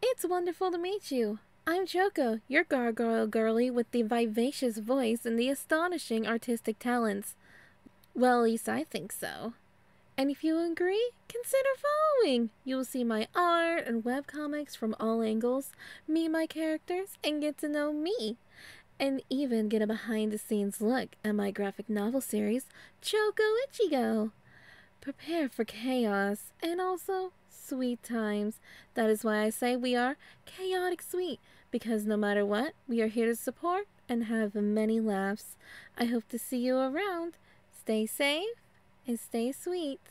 It's wonderful to meet you. I'm Choco, your gargoyle girlie with the vivacious voice and the astonishing artistic talents. Well, at least I think so. And if you agree, consider following. You will see my art and webcomics from all angles, meet my characters, and get to know me. And even get a behind the scenes look at my graphic novel series, Choco Ichigo. Prepare for chaos and also sweet times. That is why I say we are chaotic sweet, because no matter what, we are here to support and have many laughs. I hope to see you around. Stay safe and stay sweet.